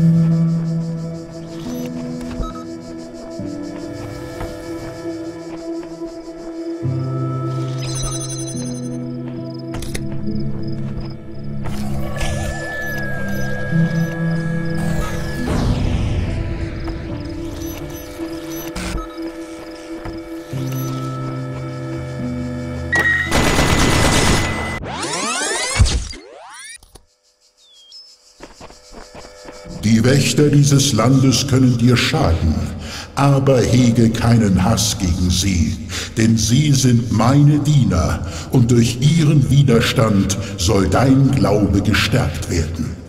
Thank mm -hmm. you. Die Wächter dieses Landes können dir schaden, aber hege keinen Hass gegen sie, denn sie sind meine Diener, und durch ihren Widerstand soll dein Glaube gestärkt werden.